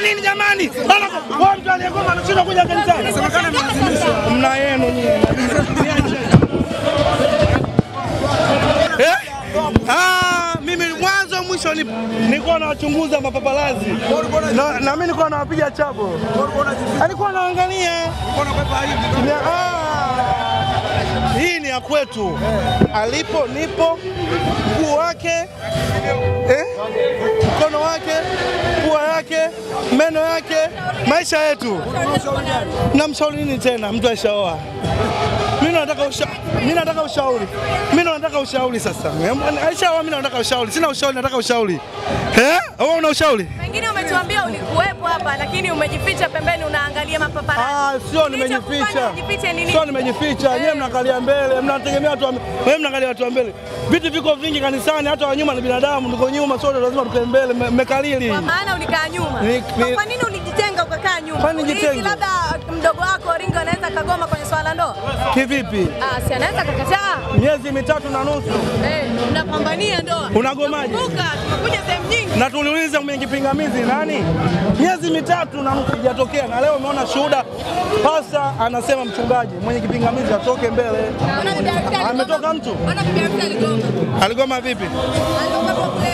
Kwa nini jamani? Wao mtu aliyegoma anashindwa kuja kanisani. Mna yenu nyinyi. Eh? Ah, mimi mwanzo mwisho ni- nilikuwa nawachunguza mapapalazi na, na mimi nilikuwa nawapiga chabo, alikuwa naangalia ah, hii ni ya kwetu, alipo nipo, mkuu wake eh, meno yake, maisha yetu. Namshauri nini tena mtu aishaoa? Mimi nataka usha, mimi nataka ushauri. Mimi nataka ushauri sasa. Aishaoa, mimi nataka ushauri. Sina ushauri, nataka ushauri. Eh? Wewe una ushauri? Pengine umetuambia ulikuwepo hapa lakini umejificha unaangalia. Ah, sio nimejificha. Sio nimejificha. Nyewe mnaangalia mbele, mnategemea watu wa wewe mnaangalia watu wa mbele. Vitu viko vingi kanisani, hata wa nyuma ni binadamu, tuko nyuma sote lazima tukae mbele, mmekalili. Kwa maana ulikaa nyuma. Kwa- nini ulijitenga ukakaa nyuma? Kwani nijitenge? labda Kivipi? Ah, si anaweza kukataa. Miezi mitatu na nusu. Eh, unapambania ndoa. Unagomaje? Kumbuka tumekuja sehemu nyingi. na tuliuliza mwenye kipingamizi nani? Miezi mitatu na nusu hajatokea, na leo umeona shuhuda pasa anasema mchungaji mwenye kipingamizi atoke mbele. Ametoka mtu aligoma? aligoma vipi? Aligoma kwa kule